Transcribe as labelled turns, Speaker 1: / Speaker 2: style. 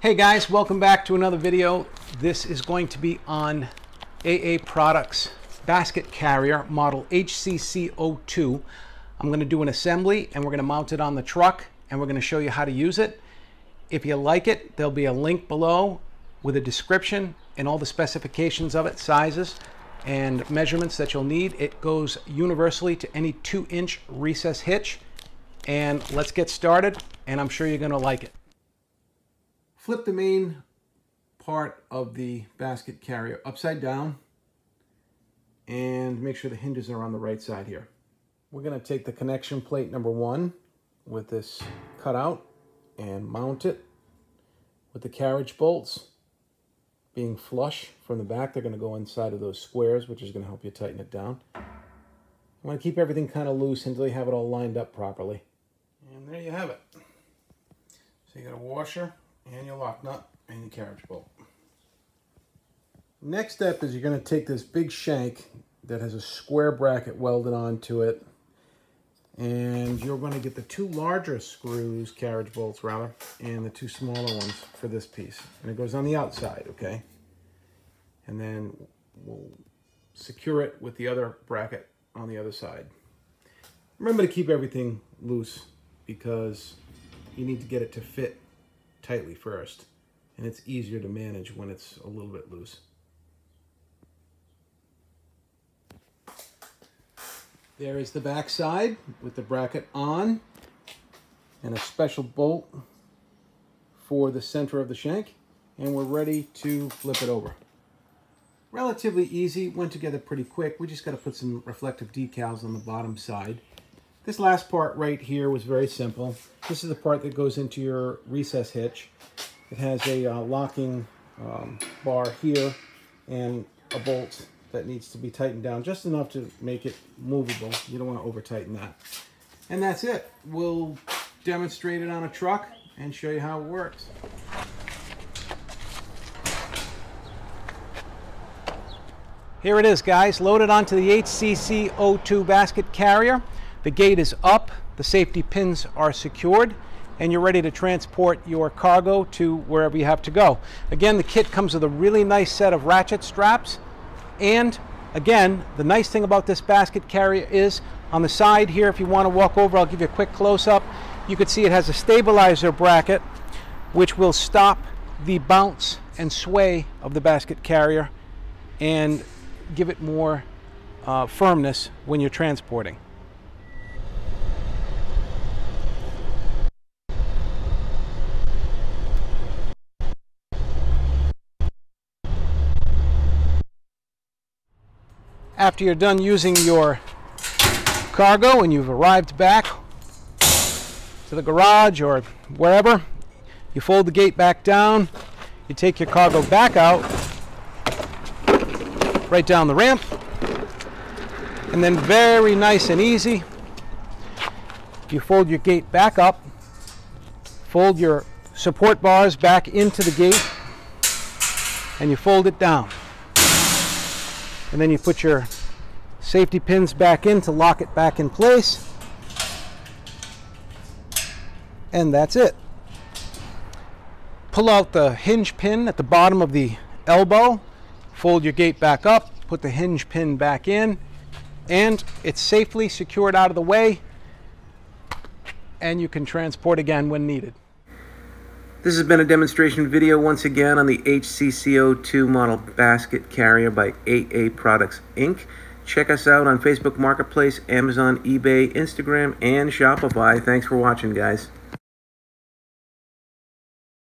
Speaker 1: Hey guys, welcome back to another video. This is going to be on AA Products basket carrier model HCC02. I'm going to do an assembly and we're going to mount it on the truck and we're going to show you how to use it. If you like it, there'll be a link below with a description and all the specifications of it, sizes and measurements that you'll need. It goes universally to any two inch recess hitch. And let's get started and I'm sure you're going to like it. Flip the main part of the basket carrier upside down and make sure the hinges are on the right side here. We're going to take the connection plate number one with this cutout and mount it with the carriage bolts being flush from the back. They're going to go inside of those squares, which is going to help you tighten it down. I want to keep everything kind of loose until you have it all lined up properly. And there you have it. So you got a washer and your lock nut and your carriage bolt. Next step is you're going to take this big shank that has a square bracket welded onto it and you're going to get the two larger screws, carriage bolts rather, and the two smaller ones for this piece. And it goes on the outside, okay? And then we'll secure it with the other bracket on the other side. Remember to keep everything loose because you need to get it to fit tightly first. And it's easier to manage when it's a little bit loose. There is the back side with the bracket on and a special bolt for the center of the shank. And we're ready to flip it over. Relatively easy, went together pretty quick. We just got to put some reflective decals on the bottom side. This last part right here was very simple. This is the part that goes into your recess hitch. It has a uh, locking um, bar here and a bolt that needs to be tightened down just enough to make it movable. You don't want to over tighten that. And that's it. We'll demonstrate it on a truck and show you how it works. Here it is guys, loaded onto the HCC 02 basket carrier. The gate is up, the safety pins are secured, and you're ready to transport your cargo to wherever you have to go. Again, the kit comes with a really nice set of ratchet straps and again, the nice thing about this basket carrier is on the side here, if you want to walk over, I'll give you a quick close-up. You can see it has a stabilizer bracket, which will stop the bounce and sway of the basket carrier and give it more uh, firmness when you're transporting. After you're done using your cargo and you've arrived back to the garage or wherever, you fold the gate back down, you take your cargo back out, right down the ramp, and then very nice and easy, you fold your gate back up, fold your support bars back into the gate, and you fold it down and then you put your safety pins back in to lock it back in place. And that's it. Pull out the hinge pin at the bottom of the elbow. Fold your gate back up. Put the hinge pin back in. And it's safely secured out of the way. And you can transport again when needed this has been a demonstration video once again on the HCC02 model basket carrier by AA Products Inc. Check us out on Facebook Marketplace, Amazon, eBay, Instagram, and Shopify. Thanks for watching, guys.